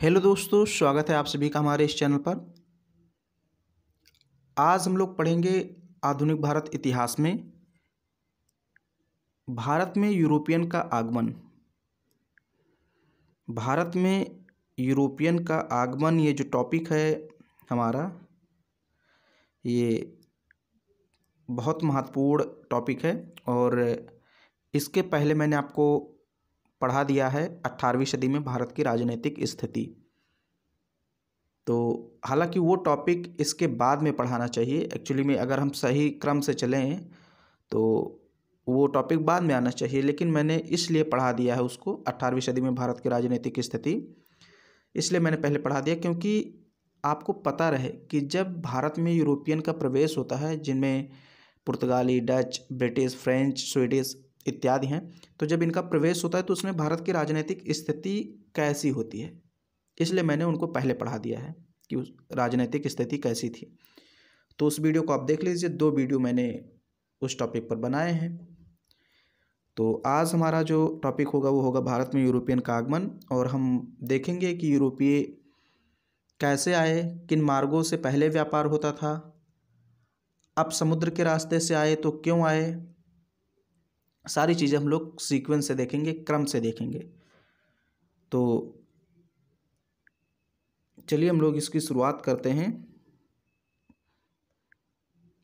Hello दोस्तों, स्वागत है आप सभी का हमारे इस चैनल पर। आज हम लोग पढ़ेंगे आधुनिक भारत इतिहास में, भारत में यूरोपियन का आगमन। भारत में यूरोपियन का आगमन, ये जो टॉपिक है हमारा, ये बहुत महत्वपूर्ण टॉपिक है। और इसके पहले मैंने आपको पढ़ा दिया है अट्ठारहवीं सदी में भारत की राजनीतिक स्थिति। तो हालाँकि वो टॉपिक इसके बाद में पढ़ाना चाहिए। एक्चुअली में अगर हम सही क्रम से चलें तो वो टॉपिक बाद में आना चाहिए। लेकिन मैंने इसलिए पढ़ा दिया है उसको अट्ठारहवीं सदी में भारत की राजनीतिक स्थिति। इसलिए मैंने पहले पढ़ा दिया क्योंकि आपको पता रहे कि जब भारत में यूरोपियन का प्रवेश होता है, जिनमें पुर्तगाली, डच, ब्रिटिश, फ्रेंच, स्वीडिश इत्यादि हैं। तो जब इनका प्रवेश होता है तो उसमें भारत की राजनीतिक स्थिति कैसी होती है? इसलिए मैंने उनको पहले पढ़ा दिया है कि उस राजनीतिक स्थिति कैसी थी। तो उस वीडियो को आप देख लीजिए। दो वीडियो मैंने उस टॉपिक पर बनाए हैं। तो आज हमारा जो टॉपिक होगा, वो होगा भारत में यूरोपियन का आगमन। और हम देखेंगे कि यूरोपीय कैसे आए, किन मार्गों से पहले व्यापार होता था, अब समुद्र के रास्ते से आए तो क्यों आए सारी चीज़ें हम लोग सीक्वेंस से देखेंगे, क्रम से देखेंगे। तो चलिए हम लोग इसकी शुरुआत करते हैं।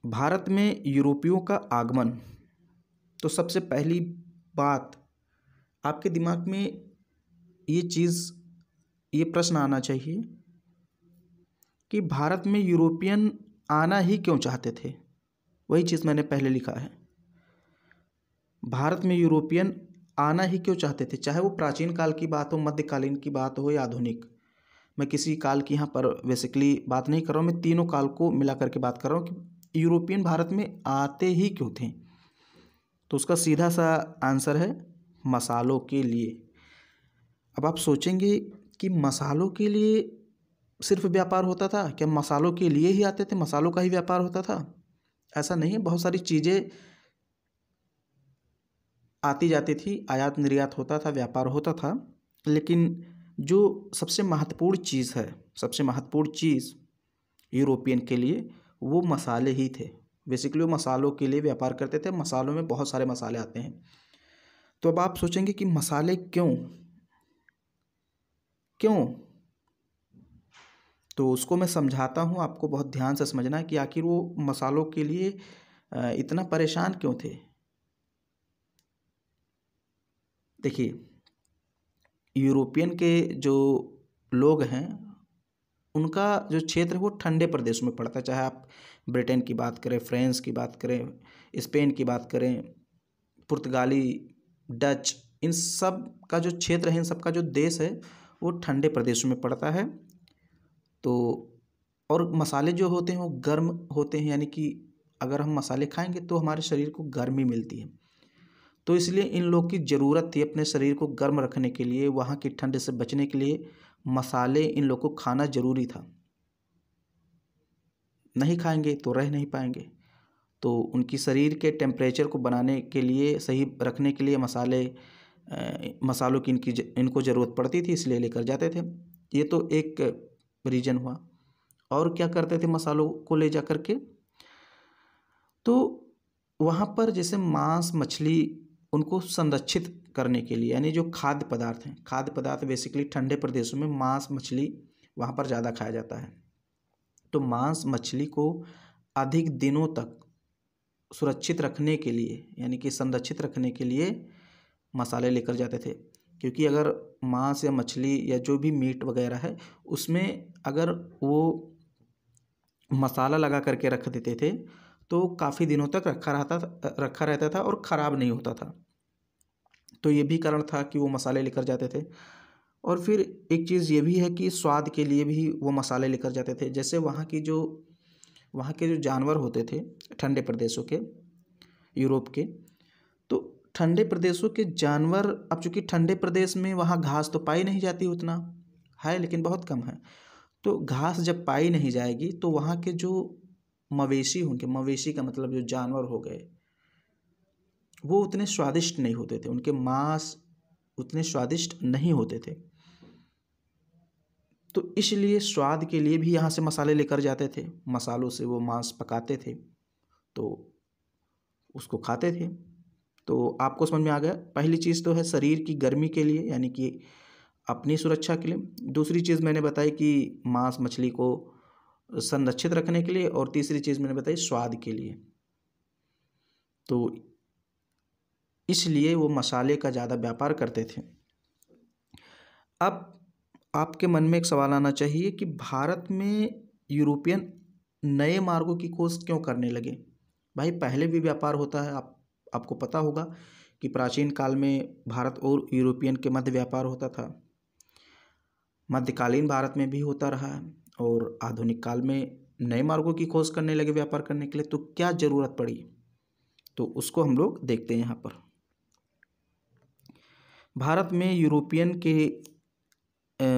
भारत में यूरोपियों का आगमन। तो सबसे पहली बात, आपके दिमाग में ये चीज़, ये प्रश्न आना चाहिए कि भारत में यूरोपियन आना ही क्यों चाहते थे? वही चीज़ मैंने पहले लिखा है। भारत में यूरोपियन आना ही क्यों चाहते थे? चाहे वो प्राचीन काल की बात हो, मध्यकालीन की बात हो या आधुनिक। मैं किसी काल की यहाँ पर बेसिकली बात नहीं कर रहा हूँ। मैं तीनों काल को मिला करके बात कर रहा हूँ कि यूरोपियन भारत में आते ही क्यों थे? तो उसका सीधा सा आंसर है, मसालों के लिए। अब आप सोचेंगे कि मसालों के लिए सिर्फ़ व्यापार होता था? क्या मसालों के लिए ही आते थे? मसालों का ही व्यापार होता था? ऐसा नहीं है। बहुत सारी चीज़ें आती जाती थी, आयात निर्यात होता था, व्यापार होता था, लेकिन जो सबसे महत्वपूर्ण चीज़ है, सबसे महत्वपूर्ण चीज़ यूरोपियन के लिए, वो मसाले ही थे। बेसिकली वो मसालों के लिए व्यापार करते थे। मसालों में बहुत सारे मसाले आते हैं। तो अब आप सोचेंगे कि मसाले क्यों? क्यों? तो उसको मैं समझाता हूँ। आपको बहुत ध्यान से समझना कि आखिर वो मसालों के लिए इतना परेशान क्यों थे? देखिए, यूरोपियन के जो लोग हैं, उनका जो क्षेत्र है वो ठंडे प्रदेश में पड़ता है। चाहे आप ब्रिटेन की बात करें, फ्रांस की बात करें, स्पेन की बात करें, पुर्तगाली, डच, इन सब का जो क्षेत्र है, इन सब का जो देश है, वो ठंडे प्रदेशों में पड़ता है। तो और मसाले जो होते हैं, वो गर्म होते हैं, यानी कि अगर हम मसाले खाएँगे तो हमारे शरीर को गर्मी मिलती है। तो इसलिए इन लोग की ज़रूरत थी अपने शरीर को गर्म रखने के लिए, वहाँ की ठंड से बचने के लिए मसाले इन लोग को खाना ज़रूरी था। नहीं खाएँगे तो रह नहीं पाएँगे। तो उनकी शरीर के टेम्परेचर को बनाने के लिए, सही रखने के लिए मसाले मसालों की इनकी इनको ज़रूरत पड़ती थी, इसलिए लेकर जाते थे। ये तो एक रीजन हुआ। और क्या करते थे मसालों को ले जा कर के तो वहाँ पर जैसे मांस, मछली उनको संरक्षित करने के लिए, यानी जो खाद्य पदार्थ हैं। खाद्य पदार्थ बेसिकली ठंडे प्रदेशों में मांस, मछली वहाँ पर ज़्यादा खाया जाता है। तो मांस, मछली को अधिक दिनों तक सुरक्षित रखने के लिए, यानी कि संरक्षित रखने के लिए मसाले लेकर जाते थे। क्योंकि अगर मांस या मछली या जो भी मीट वगैरह है, उसमें अगर वो मसाला लगा करके रख देते थे तो काफ़ी दिनों तक रखा रहता रखा रहता था और ख़राब नहीं होता था। तो ये भी कारण था कि वो मसाले लेकर जाते थे। और फिर एक चीज़ ये भी है कि स्वाद के लिए भी वो मसाले लेकर जाते थे। जैसे वहाँ की जो, वहाँ के जो जानवर होते थे, ठंडे प्रदेशों के, यूरोप के तो ठंडे प्रदेशों के जानवर, अब चूँकि ठंडे प्रदेश में वहाँ घास तो पाई नहीं जाती उतना, है लेकिन बहुत कम है तो घास जब पाई नहीं जाएगी तो वहाँ के जो मवेशी होंगे, मवेशी का मतलब जो जानवर हो गए वो उतने स्वादिष्ट नहीं होते थे, उनके मांस उतने स्वादिष्ट नहीं होते थे। तो इसलिए स्वाद के लिए भी यहाँ से मसाले लेकर जाते थे, मसालों से वो मांस पकाते थे तो उसको खाते थे। तो आपको समझ में आ गया, पहली चीज़ तो है शरीर की गर्मी के लिए, यानी कि अपनी सुरक्षा के लिए। दूसरी चीज़ मैंने बताई कि मांस मछली को संरक्षित रखने के लिए और तीसरी चीज़ मैंने बताई स्वाद के लिए। तो इसलिए वो मसाले का ज़्यादा व्यापार करते थे। अब आपके मन में एक सवाल आना चाहिए कि भारत में यूरोपियन नए मार्गों की खोज क्यों करने लगे? भाई, पहले भी व्यापार होता है, आप, आपको पता होगा कि प्राचीन काल में भारत और यूरोपियन के मध्य व्यापार होता था। मध्यकालीन भारत में भी होता रहा है और आधुनिक काल में नए मार्गों की खोज करने लगे व्यापार करने के लिए तो क्या ज़रूरत पड़ी? तो उसको हम लोग देखते हैं यहाँ पर। भारत में यूरोपियन के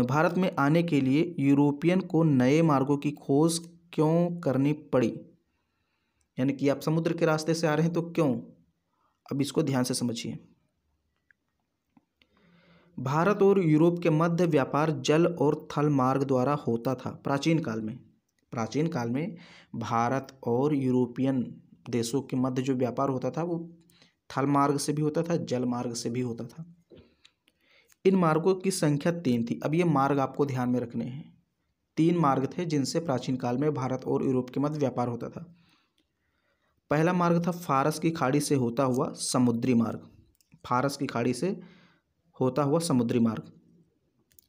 भारत में आने के लिए यूरोपियन को नए मार्गों की खोज क्यों करनी पड़ी? यानी कि आप समुद्र के रास्ते से आ रहे हैं तो क्यों? अब इसको ध्यान से समझिए। भारत और यूरोप के मध्य व्यापार जल और थल मार्ग द्वारा होता था प्राचीन काल में। प्राचीन काल में भारत और यूरोपियन देशों के मध्य जो व्यापार होता था वो थल मार्ग से भी होता था, जल मार्ग से भी होता था। इन मार्गों की संख्या तीन थी। अब ये मार्ग आपको ध्यान में रखने हैं। तीन मार्ग थे जिनसे प्राचीन काल में भारत और यूरोप के मध्य व्यापार होता था। पहला मार्ग था फारस की खाड़ी से होता हुआ समुद्री मार्ग। फारस की खाड़ी से होता हुआ समुद्री मार्ग।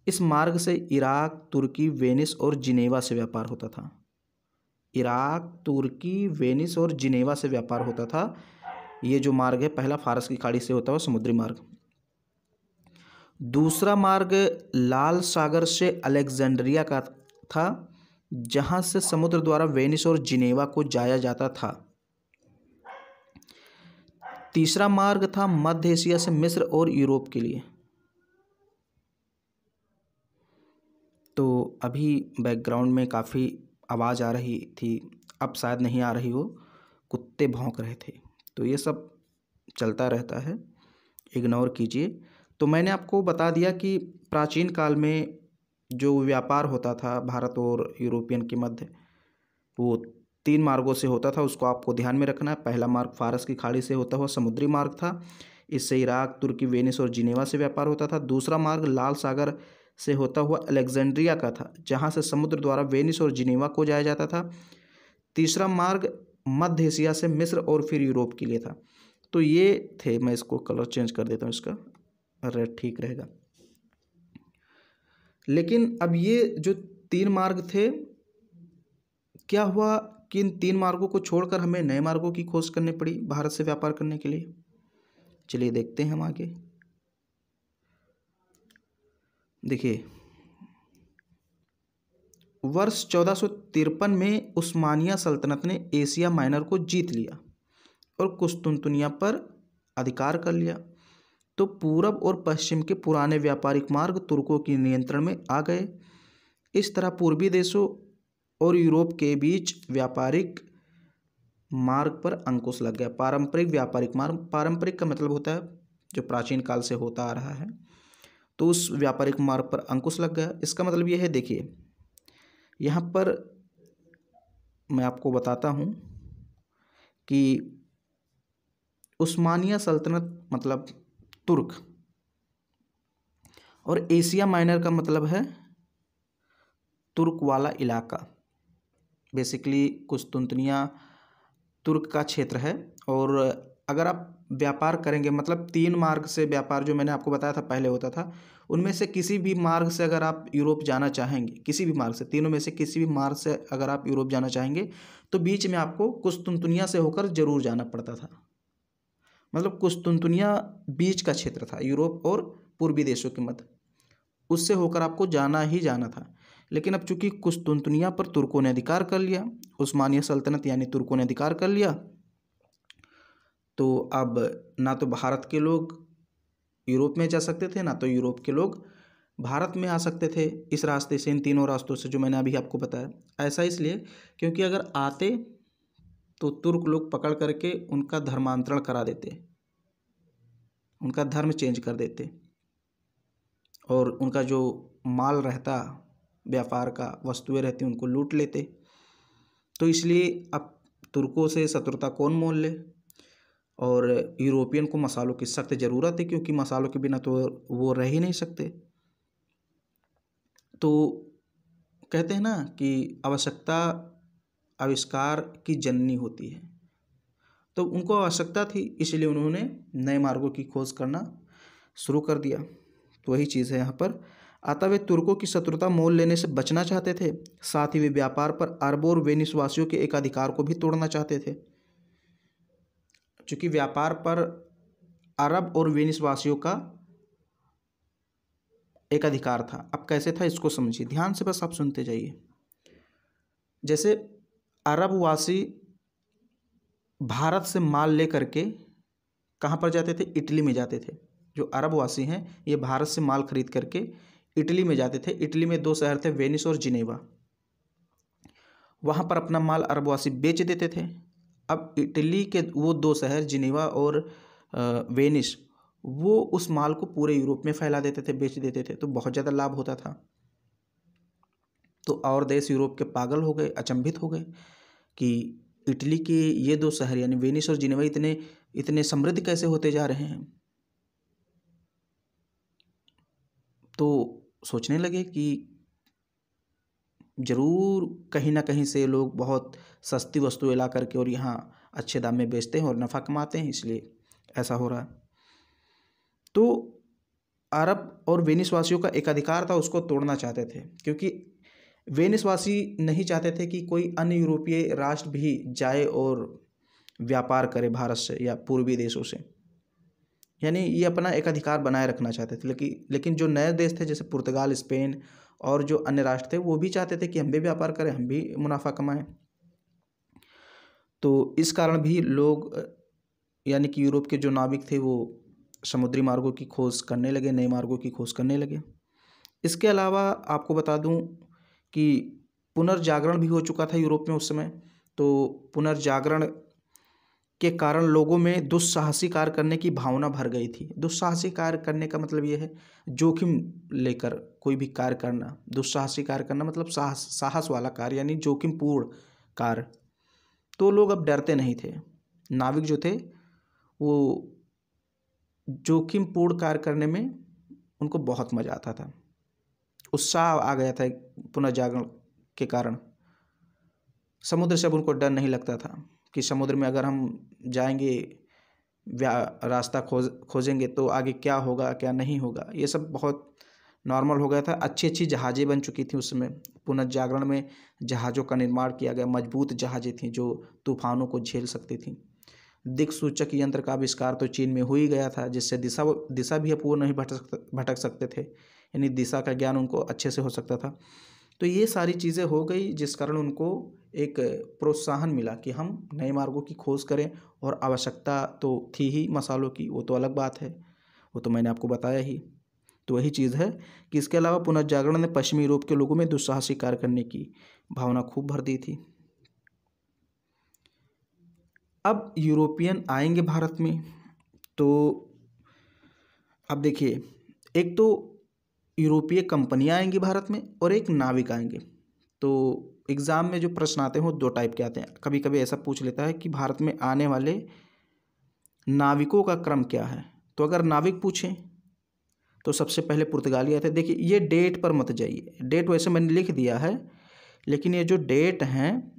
इस मार्ग से इराक, तुर्की, वेनिस और जिनेवा से व्यापार होता था। इराक, तुर्की, वेनिस और जिनेवा से व्यापार होता था। ये जो मार्ग है, पहला फारस की खाड़ी से होता हुआ समुद्री मार्ग। दूसरा मार्ग लाल सागर से अलेक्जेंड्रिया का था, जहाँ से समुद्र द्वारा वेनिस और जिनेवा को जाया जाता था। तीसरा मार्ग था मध्य एशिया से मिस्र और यूरोप के लिए। तो अभी बैकग्राउंड में काफ़ी आवाज़ आ रही थी, अब शायद नहीं आ रही हो, कुत्ते भौंक रहे थे। तो ये सब चलता रहता है। इग्नोर कीजिए। तो मैंने आपको बता दिया कि प्राचीन काल में जो व्यापार होता था भारत और यूरोपियन के मध्य, वो तीन मार्गों से होता था। उसको आपको ध्यान में रखना है। पहला मार्ग फारस की खाड़ी से होता हुआ समुद्री मार्ग था। इससे इराक, तुर्की, वेनिस और जिनेवा से व्यापार होता था। दूसरा मार्ग लाल सागर से होता हुआ अलेक्जेंड्रिया का था, जहाँ से समुद्र द्वारा वेनिस और जिनेवा को जाया जाता था। तीसरा मार्ग मध्य एशिया से मिस्र और फिर यूरोप के लिए था। तो ये थे, मैं इसको कलर चेंज कर देता हूँ इसका। रेड ठीक रहेगा। लेकिन अब ये जो तीन मार्ग थे, क्या हुआ कि इन तीन मार्गों को छोड़कर हमें नए मार्गों की खोज करनी पड़ी भारत से व्यापार करने के लिए? चलिए देखते हैं हम आगे। देखिए, वर्ष चौदह में उस्मानिया सल्तनत ने एशिया माइनर को जीत लिया और कुस्तुनतुनिया पर अधिकार कर लिया। तो पूरब और पश्चिम के पुराने व्यापारिक मार्ग तुर्कों के नियंत्रण में आ गए। इस तरह पूर्वी देशों और यूरोप के बीच व्यापारिक मार्ग पर अंकुश लग गया। पारंपरिक व्यापारिक मार्ग, पारंपरिक का मतलब होता है जो प्राचीन काल से होता आ रहा है तो उस व्यापारिक मार्ग पर अंकुश लग गया। इसका मतलब यह है, देखिए, यहाँ पर मैं आपको बताता हूँ कि उस्मानिया सल्तनत मतलब तुर्क। और एशिया माइनर का मतलब है तुर्क वाला इलाका। बेसिकली कुस्तुनतनिया तुर्क का क्षेत्र है। और अगर आप व्यापार करेंगे मतलब तीन मार्ग से व्यापार जो मैंने आपको बताया था, पहले होता था, उनमें से किसी भी मार्ग से अगर आप यूरोप जाना चाहेंगे, किसी भी मार्ग से, तीनों में से किसी भी मार्ग से अगर आप यूरोप जाना चाहेंगे तो बीच में आपको कुस्तुनतुनिया से होकर ज़रूर जाना पड़ता था। मतलब कुस्तुनतुनिया बीच का क्षेत्र था, यूरोप और पूर्वी देशों के मध्य। उससे होकर आपको जाना ही जाना था। लेकिन अब चूँकि कुस्तुनतुनिया पर तुर्कों ने अधिकार कर लिया, उस्मानिया सल्तनत यानी तुर्कों ने अधिकार कर लिया तो अब ना तो भारत के लोग यूरोप में जा सकते थे, ना तो यूरोप के लोग भारत में आ सकते थे। इस रास्ते से, इन तीनों रास्तों से जो मैंने अभी आपको बताया। ऐसा इसलिए क्योंकि अगर आते तो तुर्क लोग पकड़ करके उनका धर्मांतरण करा देते। उनका धर्म चेंज कर देते। और उनका जो माल रहता, व्यापार का, वस्तुएँ रहती, उनको लूट लेते। तो इसलिए अब तुर्कों से शत्रुता कौन मोल ले? और यूरोपियन को मसालों की सख्त ज़रूरत है, क्योंकि मसालों के बिना तो वो रह ही नहीं सकते। तो कहते हैं ना कि आवश्यकता आविष्कार की जननी होती है। तो उनको आवश्यकता थी, इसलिए उन्होंने नए मार्गों की खोज करना शुरू कर दिया। तो वही चीज़ है यहाँ पर। आता वे तुर्कों की शत्रुता मोल लेने से बचना चाहते थे, साथ ही वे व्यापार पर अरबों और वेनिसवासियों के एक अधिकार को भी तोड़ना चाहते थे। चूँकि व्यापार पर अरब और वेनिसवासियों का एक अधिकार था। अब कैसे था, इसको समझिए। ध्यान से बस आप सुनते जाइए। जैसे अरबवासी भारत से माल ले करके कहाँ पर जाते थे? इटली में जाते थे। जो अरबवासी हैं, ये भारत से माल खरीद करके इटली में जाते थे। इटली में दो शहर थे, वेनिस और जिनेवा। वहाँ पर अपना माल अरबवासी बेच देते थे। अब इटली के वो दो शहर, जिनेवा और वेनिस, वो उस माल को पूरे यूरोप में फैला देते थे, बेच देते थे। तो बहुत ज़्यादा लाभ होता था। तो और देश यूरोप के पागल हो गए, अचंभित हो गए कि इटली के ये दो शहर, यानी वेनिस और जिनेवा, इतने इतने समृद्ध कैसे होते जा रहे हैं? तो सोचने लगे कि ज़रूर कहीं ना कहीं से लोग बहुत सस्ती वस्तुएँ ला करके और यहाँ अच्छे दाम में बेचते हैं और नफ़ा कमाते हैं, इसलिए ऐसा हो रहा है। तो अरब और वेनिसवासियों का एक अधिकार था, उसको तोड़ना चाहते थे, क्योंकि वेनिसवासी नहीं चाहते थे कि कोई अन्य यूरोपीय राष्ट्र भी जाए और व्यापार करे भारत से या पूर्वी देशों से। यानी ये अपना एक अधिकार बनाए रखना चाहते थे लेकिन लेकिन जो नए देश थे, जैसे पुर्तगाल, स्पेन और जो अन्य राष्ट्र थे, वो भी चाहते थे कि हम भी व्यापार करें, हम भी मुनाफा कमाएँ। तो इस कारण भी लोग, यानी कि यूरोप के जो नाविक थे, वो समुद्री मार्गों की खोज करने लगे, नए मार्गों की खोज करने लगे। इसके अलावा आपको बता दूँ कि पुनर्जागरण भी हो चुका था यूरोप में उस समय तो पुनर्जागरण के कारण लोगों में दुस्साहसी कार्य करने की भावना भर गई थी। दुस्साहसी कार्य करने का मतलब ये है, जोखिम लेकर कोई भी कार्य करना। दुस्साहसी कार्य करना मतलब साहस साहस वाला कार्य, यानी जोखिमपूर्ण कार्य। तो लोग अब डरते नहीं थे। नाविक जो थे, वो जोखिमपूर्ण कार्य करने में उनको बहुत मज़ा आता था। उत्साह आ गया था पुनर्जागरण के कारण। समुद्र से अब उनको डर नहीं लगता था कि समुद्र में अगर हम जाएँगे रास्ता खोज, खोजेंगे तो आगे क्या होगा, क्या नहीं होगा, ये सब बहुत नॉर्मल हो गया था। अच्छी अच्छी जहाज़ें बन चुकी थी उस समय पुनर्जागरण में जहाज़ों का निर्माण किया गया। मज़बूत जहाज़ें थीं जो तूफानों को झेल सकती थीं। दिक सूचक यंत्र का आविष्कार तो चीन में हो ही गया था, जिससे दिशा दिशा भी अपूर्ण नहीं भटक भटक सकते थे। यानी दिशा का ज्ञान उनको अच्छे से हो सकता था। तो ये सारी चीज़ें हो गई, जिस कारण उनको एक प्रोत्साहन मिला कि हम नए मार्गों की खोज करें और आवश्यकता तो थी ही मसालों की, वो तो अलग बात है, वो तो मैंने आपको बताया ही। तो वही चीज़ है कि इसके अलावा पुनर्जागरण ने पश्चिमी यूरोप के लोगों में दुस्साहसी कार्य करने की भावना खूब भर दी थी। अब यूरोपियन आएँगे भारत में तो अब देखिए, एक तो यूरोपीय कंपनियाँ आएँगी भारत में और एक नाविक आएँगे। तो एग्ज़ाम में जो प्रश्न आते हैं, वो दो टाइप के आते हैं। कभी कभी ऐसा पूछ लेता है कि भारत में आने वाले नाविकों का क्रम क्या है? तो अगर नाविक पूछें तो सबसे पहले पुर्तगाली आते देखिए, ये डेट पर मत जाइए। डेट वैसे मैंने लिख दिया है, लेकिन ये जो डेट हैं,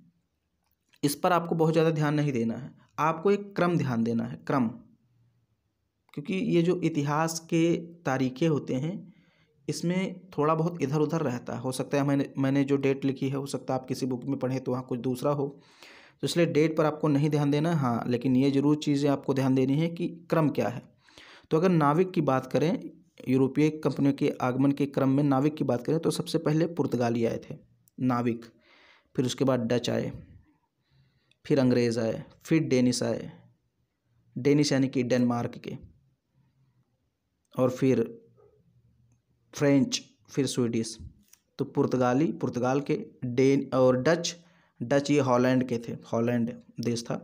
इस पर आपको बहुत ज़्यादा ध्यान नहीं देना है। आपको एक क्रम ध्यान देना है, क्रम। क्योंकि ये जो इतिहास के तारीखें होते हैं इसमें थोड़ा बहुत इधर उधर रहता है। हो सकता है मैंने मैंने जो डेट लिखी है, हो सकता है आप किसी बुक में पढ़ें तो वहाँ कुछ दूसरा हो। तो इसलिए डेट पर आपको नहीं ध्यान देना हाँ लेकिन ये ज़रूर चीज़ें आपको ध्यान देनी है कि क्रम क्या है। तो अगर नाविक की बात करें, यूरोपीय कंपनियों के आगमन के क्रम में नाविक की बात करें तो सबसे पहले पुर्तगाली आए थे, नाविक, फिर उसके बाद डच आए, फिर अंग्रेज़ आए, फिर डेनिस आए डेनिस यानी कि डेनमार्क के, और फिर फ्रेंच, फिर स्वीडिश। तो पुर्तगाली, पुर्तगाल के डेन और डच डच ये हॉलैंड के थे, हॉलैंड देश था,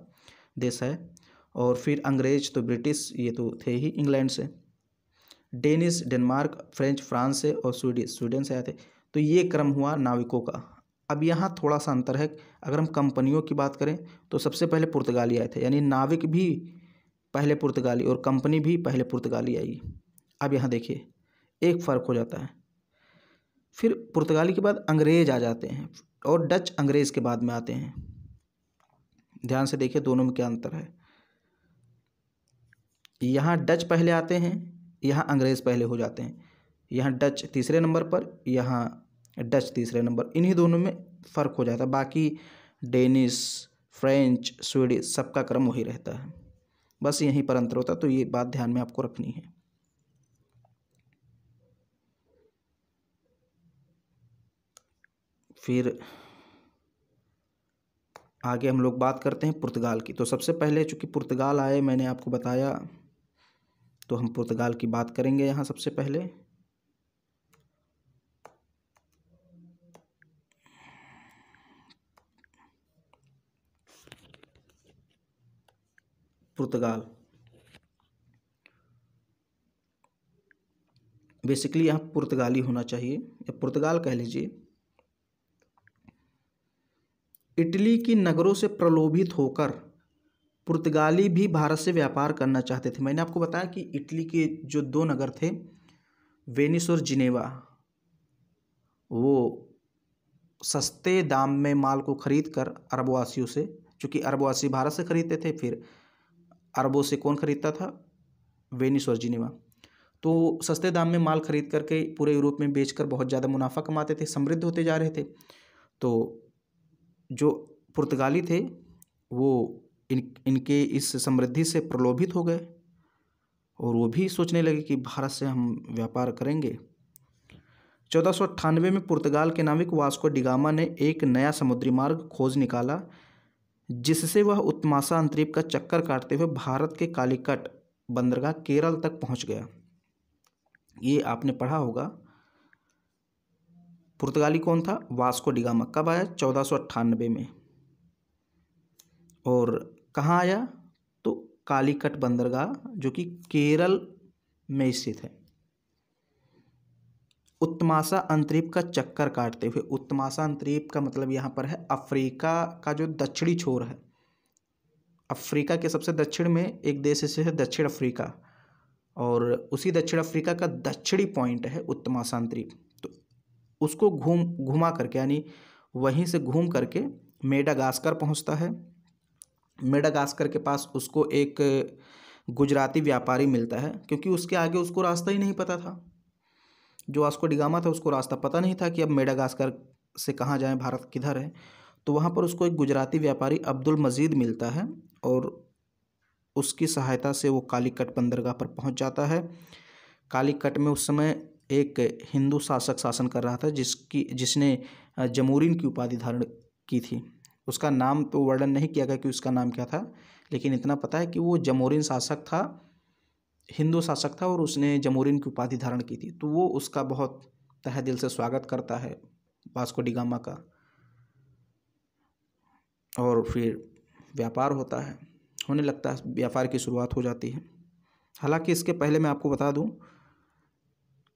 देश है। और फिर अंग्रेज़ तो ब्रिटिश, ये तो थे ही इंग्लैंड से। डेनिस डेनमार्क, फ्रेंच, फ्रांस से और स्वीडिश, स्वीडन से आए थे। तो ये क्रम हुआ नाविकों का। अब यहाँ थोड़ा सा अंतर है। अगर हम कंपनियों की बात करें तो सबसे पहले पुर्तगाली आए थे, यानी नाविक भी पहले पुर्तगाली और कंपनी भी पहले पुर्तगाली आई। अब यहाँ देखिए एक फ़र्क हो जाता है। फिर पुर्तगाली के बाद अंग्रेज़ आ जाते हैं और डच अंग्रेज़ के बाद में आते हैं। ध्यान से देखिए दोनों में क्या अंतर है। यहाँ डच पहले आते हैं, यहाँ अंग्रेज़ पहले हो जाते हैं। यहाँ डच तीसरे नंबर पर, यहाँ डच तीसरे नंबर। इन्हीं दोनों में फ़र्क हो जाता है। बाकी डेनिस फ्रेंच, स्वीडिश सबका क्रम वही रहता है। बस यहीं पर अंतर होता है तो ये बात ध्यान में आपको रखनी है। फिर आगे हम लोग बात करते हैं पुर्तगाल की। तो सबसे पहले चूँकि पुर्तगाल आए, मैंने आपको बताया तो हम पुर्तगाल की बात करेंगे यहाँ सबसे पहले। पुर्तगाल। बेसिकली यहाँ पुर्तगाली होना चाहिए, या पुर्तगाल कह लीजिए। इटली की नगरों से प्रलोभित होकर पुर्तगाली भी भारत से व्यापार करना चाहते थे। मैंने आपको बताया कि इटली के जो दो नगर थे, वेनिस और जिनेवा, वो सस्ते दाम में माल को खरीद कर अरबवासियों से, चूँकि अरबवासी भारत से खरीदते थे, फिर अरबों से कौन खरीदता था? वेनिस और जिनेवा। तो सस्ते दाम में माल खरीद करके पूरे यूरोप में बेचकर बहुत ज़्यादा मुनाफा कमाते थे, समृद्ध होते जा रहे थे। तो जो पुर्तगाली थे, वो इन, इनके इस समृद्धि से प्रलोभित हो गए और वो भी सोचने लगे कि भारत से हम व्यापार करेंगे। चौदह सौ अट्ठानवे में पुर्तगाल के नाविक वास्को डिगामा ने एक नया समुद्री मार्ग खोज निकाला, जिससे वह उत्मासा अंतरीप का चक्कर काटते हुए भारत के कालीकट बंदरगाह केरल तक पहुँच गया। ये आपने पढ़ा होगा। पुर्तगाली कौन था? वास्को डिगामा कब आया चौदह में। और कहाँ आया? तो कालीकट बंदरगाह, जो कि केरल में स्थित है। उत्तमाशा अंतरीप का चक्कर काटते हुए उत्तमासा अंतरीप का मतलब यहाँ पर है अफ्रीका का जो दक्षिणी छोर है। अफ्रीका के सबसे दक्षिण में एक देश से है दक्षिण अफ्रीका, और उसी दक्षिण अफ्रीका का दक्षिणी पॉइंट है उत्तमाशा अंतरीप। उसको घूम, घुमा करके, यानी वहीं से घूम करके मेडागास्कर पहुँचता है। मेडागास्कर के पास उसको एक गुजराती व्यापारी मिलता है, क्योंकि उसके आगे उसको रास्ता ही नहीं पता था। जो वास्को डिगामा था, उसको रास्ता पता नहीं था कि अब मेडागास्कर से कहाँ जाएँ, भारत किधर है। तो वहाँ पर उसको एक गुजराती व्यापारी अब्दुल मजीद मिलता है और उसकी सहायता से वो कालीकट बंदरगाह पर पहुँच जाता है। कालीकट में उस समय एक हिंदू शासक शासन कर रहा था, जिसकी, जिसने जमूरिन की उपाधि धारण की थी। उसका नाम तो वर्णन नहीं किया गया कि उसका नाम क्या था, लेकिन इतना पता है कि वो जमोरिन शासक था, हिंदू शासक था और उसने जमोरिन की उपाधि धारण की थी। तो वो उसका बहुत तह दिल से स्वागत करता है वास्को डिगामा का। और फिर व्यापार होता है, होने लगता है, व्यापार की शुरुआत हो जाती है। हालाँकि इसके पहले मैं आपको बता दूँ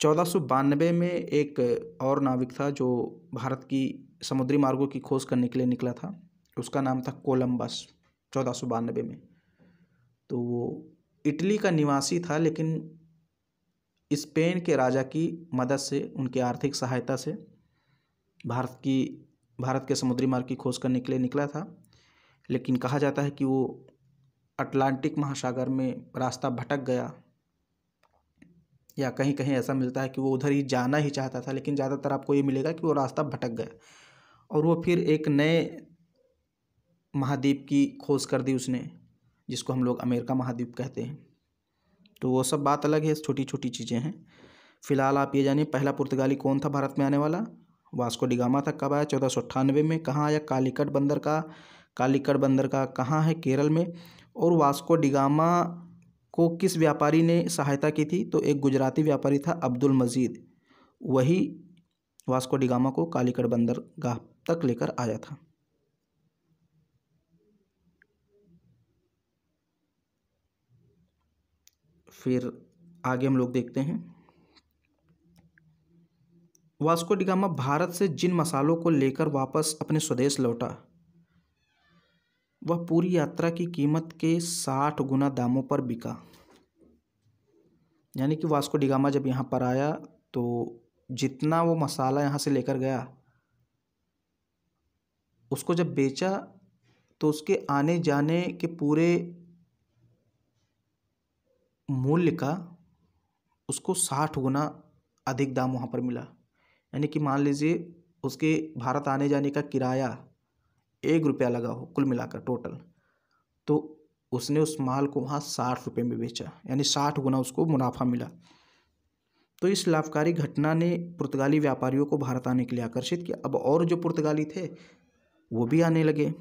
चौदह में एक और नाविक था जो भारत की समुद्री मार्गों की खोज करने के लिए निकला था। उसका नाम था कोलम्बस चौदह बानवे में। तो वो इटली का निवासी था, लेकिन स्पेन के राजा की मदद से, उनकी आर्थिक सहायता से भारत की, भारत के समुद्री मार्ग की खोज करने के लिए निकला था। लेकिन कहा जाता है कि वो अटलांटिक महासागर में रास्ता भटक गया। या कहीं कहीं ऐसा मिलता है कि वो उधर ही जाना ही चाहता था, लेकिन ज़्यादातर आपको ये मिलेगा कि वो रास्ता भटक गया। और वो फिर एक नए महाद्वीप की खोज कर दी उसने, जिसको हम लोग अमेरिका महाद्वीप कहते हैं। तो वो सब बात अलग है छोटी छोटी चीज़ें हैं। फ़िलहाल आप ये जानिए, पहला पुर्तगाली कौन था भारत में आने वाला? वास्को डिगामा था कब आया? चौदह सौ अट्ठानवे में। कहाँ आया? कालीकट बंदर का, कालीकट बंदर का कहाँ है? केरल में। और वास्को डिगामा को किस व्यापारी ने सहायता की थी? तो एक गुजराती व्यापारी था, अब्दुल मजीद। वही वास्को डिगामा को कालीकट बंदरगाह तक लेकर आया था। फिर आगे हम लोग देखते हैं। वास्को डिगामा भारत से जिन मसालों को लेकर वापस अपने स्वदेश लौटा वह पूरी यात्रा की कीमत के साठ गुना दामों पर बिका। यानी कि वास्को डिगामा जब यहाँ पर आया तो जितना वो मसाला यहाँ से लेकर गया, उसको जब बेचा तो उसके आने जाने के पूरे मूल्य का उसको साठ गुना अधिक दाम वहाँ पर मिला। यानी कि मान लीजिए, उसके भारत आने जाने का किराया एक रुपया लगा हो कुल मिलाकर टोटल तो उसने उस माल को वहाँ साठ रुपये में बेचा, यानी साठ गुना उसको मुनाफा मिला। तो इस लाभकारी घटना ने पुर्तगाली व्यापारियों को भारत आने के लिए आकर्षित किया। अब और जो पुर्तगाली थे, वो भी आने लगे।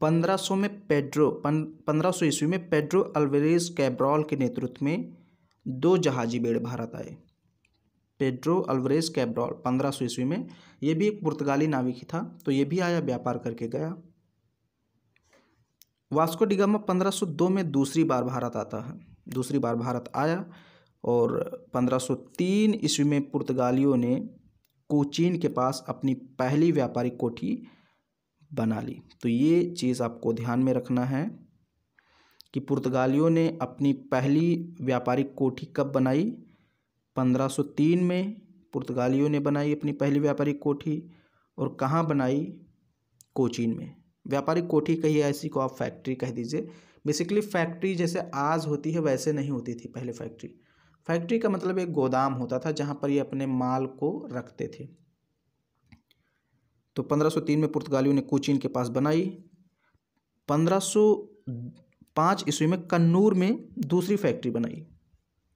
पंद्रह सौ में पेड्रो पंद्रह सौ ईस्वी में पेड्रो अल्वेरेज कैब्रॉल के नेतृत्व में दो जहाजी बेड़ भारत आए। पेड्रो अल्वरेज कैब्रॉल पंद्रह सौ ईस्वी में। ये भी एक पुर्तगाली नाविक ही था तो ये भी आया व्यापार करके गया। वास्को डिगामा पंद्रह सौ दो में दूसरी बार भारत आता है। दूसरी बार भारत आया और पंद्रह सौ तीन ईस्वी में पुर्तगालियों ने कोचीन के पास अपनी पहली व्यापारिक कोठी बना ली। तो ये चीज़ आपको ध्यान में रखना है कि पुर्तगालियों ने अपनी पहली व्यापारिक कोठी कब बनाई? 1503 में पुर्तगालियों ने बनाई अपनी पहली व्यापारिक कोठी और कहाँ बनाई कोचीन में। व्यापारिक कोठी कही ऐसी को आप फैक्ट्री कह दीजिए। बेसिकली फैक्ट्री जैसे आज होती है वैसे नहीं होती थी पहले फैक्ट्री। फैक्ट्री का मतलब एक गोदाम होता था जहाँ पर ये अपने माल को रखते थे। तो 1503 में पुर्तगालियों ने कोचीन के पास बनाई। 1505 ईस्वी में कन्नूर में दूसरी फैक्ट्री बनाई।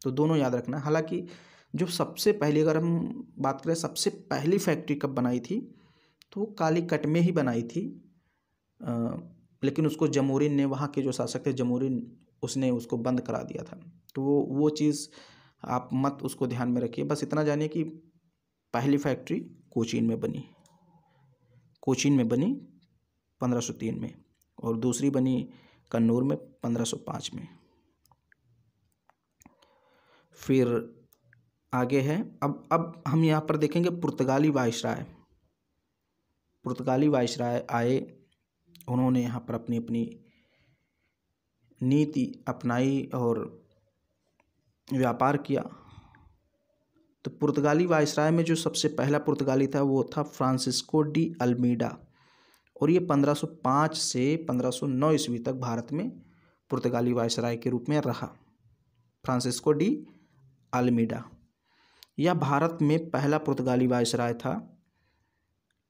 तो दोनों याद रखना। हालाँकि जो सबसे पहली अगर हम बात करें सबसे पहली फैक्ट्री कब बनाई थी तो वो कालीकट में ही बनाई थी। आ, लेकिन उसको जमूरिन ने वहाँ के जो शासक थे जमूरिन उसने उसको बंद करा दिया था। तो वो वो चीज़ आप मत उसको ध्यान में रखिए। बस इतना जानिए कि पहली फैक्ट्री कोचीन में बनी। कोचीन में बनी पंद्रह सौ तीन में और दूसरी बनी कन्नूर में पंद्रह सौ पाँच में। फिर आगे है। अब अब हम यहाँ पर देखेंगे पुर्तगाली वायसराय। पुर्तगाली वायसराय आए, उन्होंने यहाँ पर अपनी अपनी नीति अपनाई और व्यापार किया। तो पुर्तगाली वायसराय में जो सबसे पहला पुर्तगाली था, वो था फ्रांसिस्को डी अल्मीडा। और ये 1505 से 1509 ईस्वी तक भारत में पुर्तगाली वायसराय के रूप में रहा। Francisco de Almeida. यह भारत में पहला पुर्तगाली वायसराय था?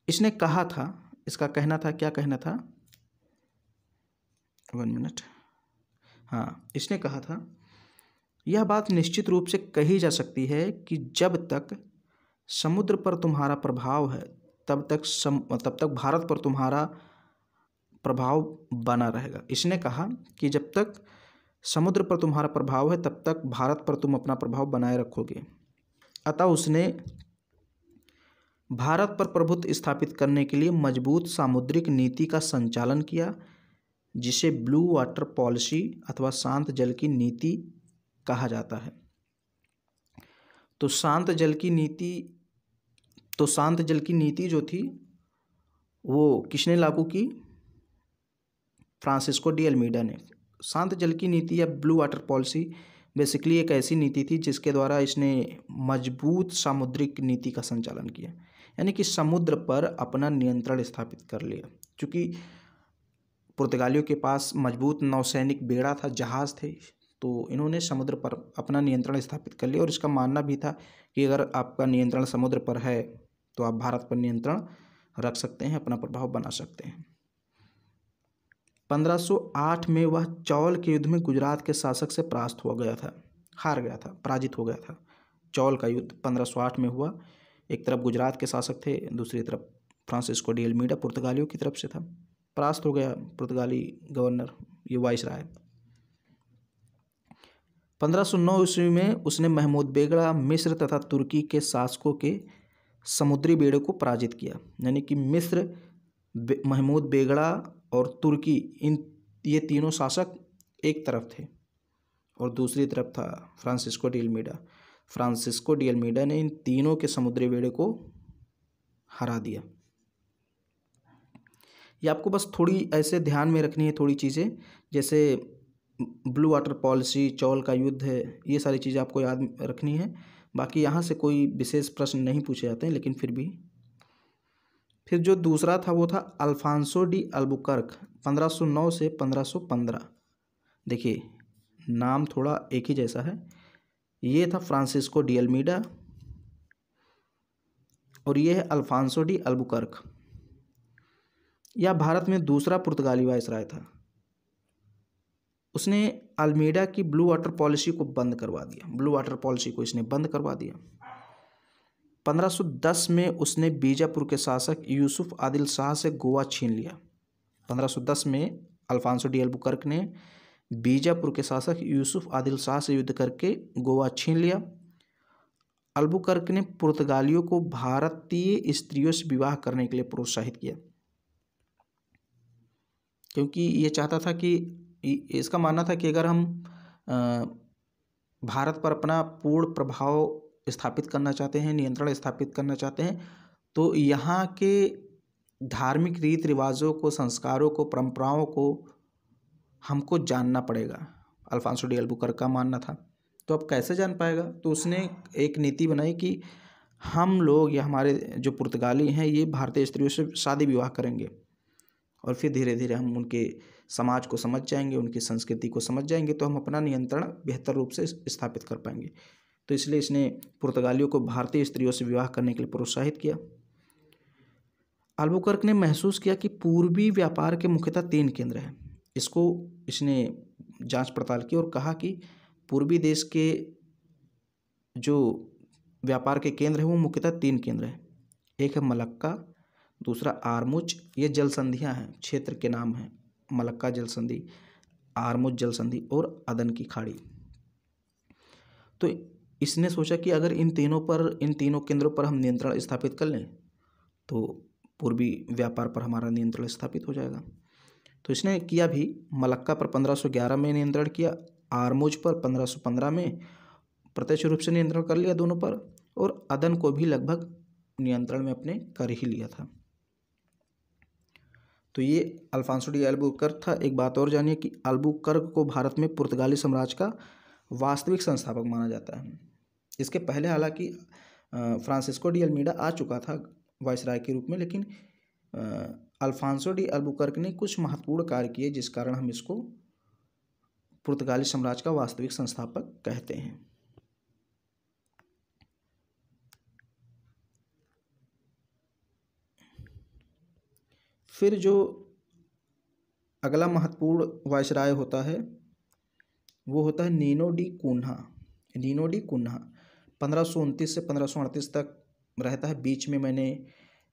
इसने कहा था, इसका कहना था, क्या कहना था? वन मिनट हाँ इसने कहा था, यह बात निश्चित रूप से कही जा सकती है कि जब तक समुद्र पर तुम्हारा प्रभाव है, तब तक सम, तब तक भारत पर तुम्हारा प्रभाव बना रहेगा। इसने कहा कि जब तक समुद्र पर तुम्हारा प्रभाव है, तब तक भारत पर तुम अपना प्रभाव बनाए रखोगे। अतः उसने भारत पर प्रभुत्व स्थापित करने के लिए मज़बूत सामुद्रिक नीति का संचालन किया, जिसे ब्लू वाटर पॉलिसी अथवा शांत जल की नीति कहा जाता है। तो शांत जल की नीति तो शांत जल की नीति जो थी, वो किसने लागू की? फ्रांसिस्को डी अल्मीडा ने। शांत जल की नीति या ब्लू वाटर पॉलिसी बेसिकली एक ऐसी नीति थी जिसके द्वारा इसने मज़बूत सामुद्रिक नीति का संचालन किया, यानी कि समुद्र पर अपना नियंत्रण स्थापित कर लिया। क्योंकि पुर्तगालियों के पास मज़बूत नौसैनिक बेड़ा था, जहाज़ थे तो इन्होंने समुद्र पर अपना नियंत्रण स्थापित कर लिया और इसका मानना भी था कि अगर आपका नियंत्रण समुद्र पर है तो आप भारत पर नियंत्रण रख सकते हैं, अपना प्रभाव बना सकते हैं। 1508 में वह चौल के युद्ध में गुजरात के शासक से परास्त हो गया था हार गया था पराजित हो गया था। चौल का युद्ध 1508 में हुआ। एक तरफ़ गुजरात के शासक थे दूसरी तरफ़ फ्रांसिस्को डी एलमीडा पुर्तगालियों की तरफ़ से था। परास्त हो गया पुर्तगाली गवर्नर ये वाइस राय। 1509 ईस्वी में उसने महमूद बेगड़ा मिस्र तथा तुर्की के शासकों के समुद्री बेड़े को पराजित किया। यानी कि मिस्र बे, महमूद बेगड़ा और तुर्की, इन ये तीनों शासक एक तरफ़ थे। और दूसरी तरफ़ था Francisco de Almeida. Francisco de Almeida ने इन तीनों के समुद्री बेड़े को हरा दिया। ये आपको बस थोड़ी ऐसे ध्यान में रखनी है थोड़ी चीज़ें, जैसे ब्लू वाटर पॉलिसी, चौल का युद्ध है, ये सारी चीज़ें आपको याद रखनी है। बाकी यहाँ से कोई विशेष प्रश्न नहीं पूछे जाते हैं, लेकिन फिर भी फिर जो दूसरा था वो था अल्फांसो डी अल्बुकर्क 1509 से 1515 देखिए, नाम थोड़ा एक ही जैसा है। ये था फ्रांसिस्को डी अल्मीडा और ये है अल्फांसो डी अल्बुकर्क। यह भारत में दूसरा पुर्तगाली वायसराय था। उसने अल्मीडा की ब्लू वाटर पॉलिसी को बंद करवा दिया। ब्लू वाटर पॉलिसी को इसने बंद करवा दिया। 1510 में उसने बीजापुर के शासक यूसुफ आदिल शाह से गोवा छीन लिया। 1510 में अल्फांसो डी अल्बुकर्क ने बीजापुर के शासक यूसुफ आदिल शाह से युद्ध करके गोवा छीन लिया। अल्बुकर्क ने पुर्तगालियों को भारतीय स्त्रियों से विवाह करने के लिए प्रोत्साहित किया। क्योंकि ये चाहता था कि इसका मानना था कि अगर हम भारत पर अपना पूर्ण प्रभाव स्थापित करना चाहते हैं, नियंत्रण स्थापित करना चाहते हैं तो यहाँ के धार्मिक रीति रिवाजों को, संस्कारों को, परंपराओं को हमको जानना पड़ेगा। अल्फांसो डी अल्बुकर का मानना था। तो अब कैसे जान पाएगा? तो उसने एक नीति बनाई कि हम लोग या हमारे जो पुर्तगाली हैं, ये भारतीय स्त्रियों से शादी विवाह करेंगे और फिर धीरे धीरे हम उनके समाज को समझ जाएँगे, उनकी संस्कृति को समझ जाएँगे तो हम अपना नियंत्रण बेहतर रूप से स्थापित कर पाएँगे। तो इसलिए इसने पुर्तगालियों को भारतीय स्त्रियों से विवाह करने के लिए प्रोत्साहित किया। अल्बुकर्क ने महसूस किया कि पूर्वी व्यापार के मुख्यतः तीन केंद्र हैं। इसको इसने जाँच पड़ताल की और कहा कि पूर्वी देश के जो व्यापार के केंद्र हैं, वो मुख्यतः तीन केंद्र हैं। एक है मलक्का, दूसरा आरमुच ये जल संधियाँ हैं, क्षेत्र के नाम हैं, मलक्का जल संधि आरमुज जल संधि और अदन की खाड़ी। तो इसने सोचा कि अगर इन तीनों पर, इन तीनों केंद्रों पर हम नियंत्रण स्थापित कर लें तो पूर्वी व्यापार पर हमारा नियंत्रण स्थापित हो जाएगा। तो इसने किया भी, मलक्का पर 1511 में नियंत्रण किया, आरमोज पर 1515 में प्रत्यक्ष रूप से नियंत्रण कर लिया दोनों पर, और अदन को भी लगभग नियंत्रण में अपने कर ही लिया था। तो ये अल्फांसो डी एल्बुकर्क था। एक बात और जानिए कि अल्बुकर्क को भारत में पुर्तगाली साम्राज्य का वास्तविक संस्थापक माना जाता है। इसके पहले हालाँकि फ्रांसिस्को डी अल्मीडा आ चुका था वायसराय के रूप में, लेकिन अल्फांसो डी अल्बुकर्क ने कुछ महत्वपूर्ण कार्य किए जिस कारण हम इसको पुर्तगाली साम्राज्य का वास्तविक संस्थापक कहते हैं। फिर जो अगला महत्वपूर्ण वायसराय होता है, वो होता है Nuno da Cunha. Nuno da Cunha. पंद्रह सौ पंद्रह तक रहता है। बीच में मैंने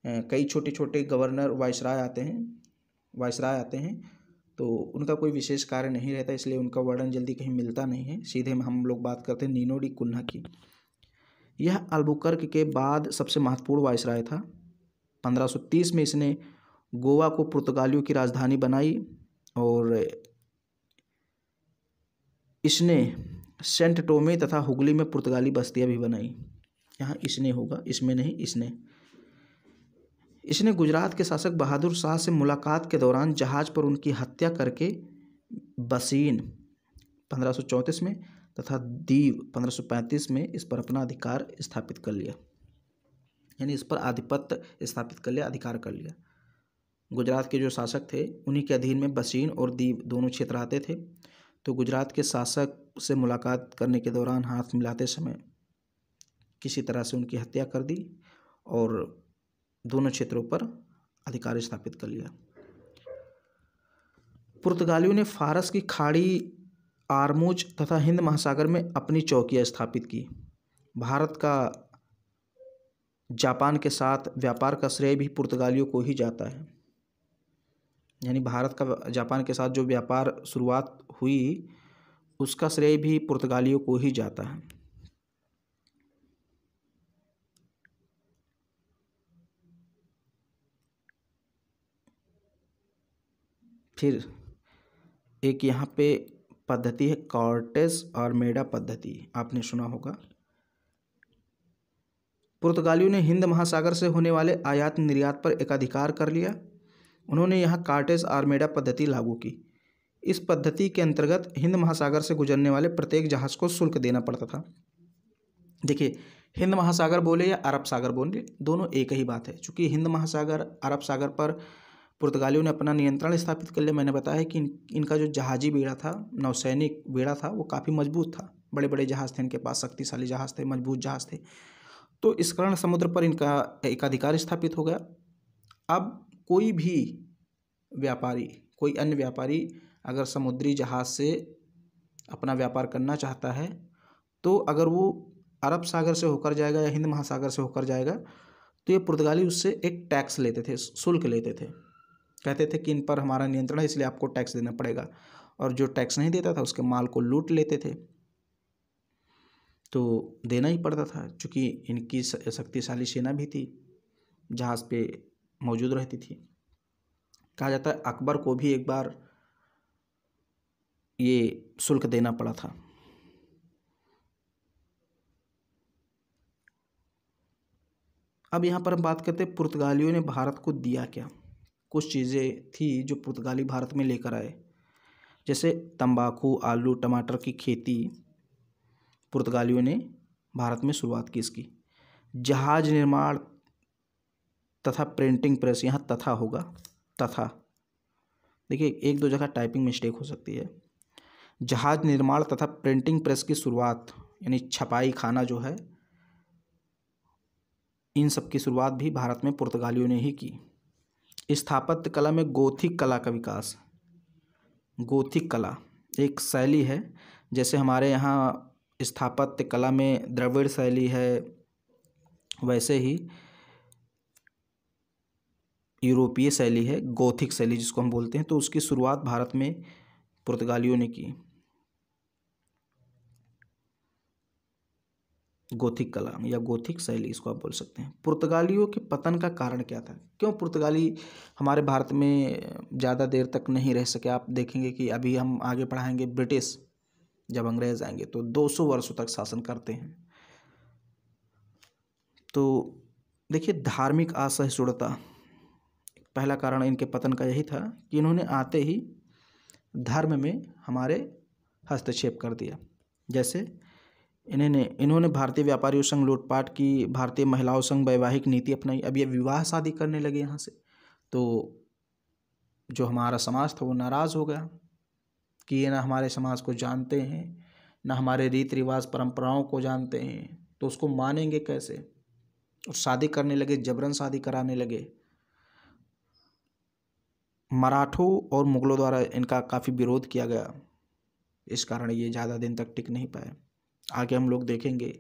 कई छोटे छोटे गवर्नर वायसराय आते हैं, वायसराय आते हैं तो उनका कोई विशेष कार्य नहीं रहता, इसलिए उनका वर्णन जल्दी कहीं मिलता नहीं है। सीधे हम लोग बात करते हैं नीनो डी कुन्हा की। यह अल्बुकर्क के बाद सबसे महत्वपूर्ण वायसराय था। 1530 में इसने गोवा को पुर्तगालियों की राजधानी बनाई और इसने सेंट टोमे तथा हुगली में पुर्तगाली बस्तियाँ भी बनाई। यहाँ इसने होगा, इसमें नहीं, इसने। इसने गुजरात के शासक बहादुर शाह से मुलाकात के दौरान जहाज़ पर उनकी हत्या करके बसीन 1534 में तथा दीव 1535 में इस पर अपना अधिकार स्थापित कर लिया। यानी इस पर आधिपत्य स्थापित कर लिया, अधिकार कर लिया। गुजरात के जो शासक थे, उन्हीं के अधीन में बसीन और दीव दोनों क्षेत्र आते थे। तो गुजरात के शासक से मुलाकात करने के दौरान हाथ मिलाते समय किसी तरह से उनकी हत्या कर दी और दोनों क्षेत्रों पर अधिकार स्थापित कर लिया। पुर्तगालियों ने फारस की खाड़ी, आरमूज तथा हिंद महासागर में अपनी चौकियाँ स्थापित की। भारत का, जापान के साथ व्यापार का श्रेय भी पुर्तगालियों को ही जाता है। यानी भारत का, जापान के साथ जो व्यापार शुरुआत हुई, उसका श्रेय भी पुर्तगालियों को ही जाता है। फिर, एक यहाँ पे पद्धति है, कॉर्टेस और मेडा पद्धति, आपने सुना होगा। पुर्तगालियों ने हिंद महासागर से होने वाले आयात निर्यात पर एकाधिकार कर लिया। उन्होंने यहाँ कार्टेज आर्मेडा पद्धति लागू की। इस पद्धति के अंतर्गत हिंद महासागर से गुजरने वाले प्रत्येक जहाज़ को शुल्क देना पड़ता था। देखिए हिंद महासागर बोले या अरब सागर बोले दोनों एक ही बात है। चूँकि हिंद महासागर अरब सागर पर पुर्तगालियों ने अपना नियंत्रण स्थापित कर लिया। मैंने बताया कि इन, इनका जो जहाजी बेड़ा था नौसैनिक बेड़ा था वो काफ़ी मज़बूत था। बड़े बड़े जहाज़ थे इनके पास शक्तिशाली जहाज़ थे मज़बूत जहाज़ थे। तो इस कारण समुद्र पर इनका एकाधिकार स्थापित हो गया। अब कोई भी व्यापारी कोई अन्य व्यापारी अगर समुद्री जहाज़ से अपना व्यापार करना चाहता है तो अगर वो अरब सागर से होकर जाएगा या हिंद महासागर से होकर जाएगा तो ये पुर्तगाली उससे एक टैक्स लेते थे, शुल्क लेते थे। कहते थे कि इन पर हमारा नियंत्रण है, इसलिए आपको टैक्स देना पड़ेगा। और जो टैक्स नहीं देता था, उसके माल को लूट लेते थे। तो देना ही पड़ता था, चूँकि इनकी शक्तिशाली सेना भी थी, जहाज़ पे मौजूद रहती थी। कहा जाता है, अकबर को भी एक बार ये शुल्क देना पड़ा था। अब यहाँ पर हम बात करते हैं, पुर्तगालियों ने भारत को दिया क्या? कुछ चीज़ें थी जो पुर्तगाली भारत में लेकर आए। जैसे तंबाकू, आलू, टमाटर की खेती। पुर्तगालियों ने भारत में शुरुआत की इसकी। जहाज़ निर्माण तथा प्रिंटिंग प्रेस यहाँ तथा होगा। तथा। देखिए, एक दो जगह टाइपिंग मिस्टेक हो सकती है। जहाज़ निर्माण तथा प्रिंटिंग प्रेस की शुरुआत, यानी छपाई खाना जो है, इन सब की शुरुआत भी भारत में पुर्तगालियों ने ही की। स्थापत्य कला में गोथिक कला का विकास। गोथिक कला एक शैली है, जैसे हमारे यहाँ स्थापत्य कला में द्रविड़ शैली है, वैसे ही यूरोपीय शैली है, गोथिक शैली जिसको हम बोलते हैं तो उसकी शुरुआत भारत में पुर्तगालियों ने की। गोथिक कला या गोथिक शैली इसको आप बोल सकते हैं। पुर्तगालियों के पतन का कारण क्या था? क्यों पुर्तगाली हमारे भारत में ज़्यादा देर तक नहीं रह सके? आप देखेंगे कि अभी हम आगे पढ़ाएँगे ब्रिटिश, जब अंग्रेज़ आएँगे तो 200 वर्षों तक शासन करते हैं। तो देखिए, धार्मिक असहिष्णुता, पहला कारण इनके पतन का यही था कि इन्होंने आते ही धर्म में हमारे हस्तक्षेप कर दिया। जैसे इन्होंने इन्होंने भारतीय व्यापारियों संघ लूटपाट की, भारतीय महिलाओं संघ वैवाहिक नीति अपनाई। अब ये विवाह शादी करने लगे यहाँ से। तो जो हमारा समाज था वो नाराज़ हो गया कि ये ना हमारे समाज को जानते हैं, ना हमारे रीति रिवाज परंपराओं को जानते हैं तो उसको मानेंगे कैसे? और शादी करने लगे, जबरन शादी कराने लगे। मराठों और मुगलों द्वारा इनका काफ़ी विरोध किया गया। इस कारण ये ज़्यादा दिन तक टिक नहीं पाए। आगे हम लोग देखेंगे।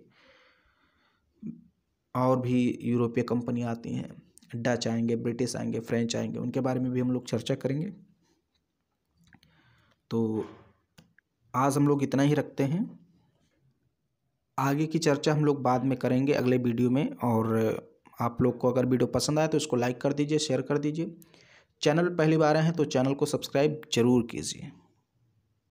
और भी यूरोपीय कंपनी आती हैं। डच आएँगे, ब्रिटिश आएँगे, फ्रेंच आएँगे, उनके बारे में भी हम लोग चर्चा करेंगे। तो आज हम लोग इतना ही रखते हैं। आगे की चर्चा हम लोग बाद में करेंगे अगले वीडियो में। और आप लोग को अगर वीडियो पसंद आए तो इसको लाइक कर दीजिए, शेयर कर दीजिए। चैनल पहली बार आए हैं तो चैनल को सब्सक्राइब ज़रूर कीजिए।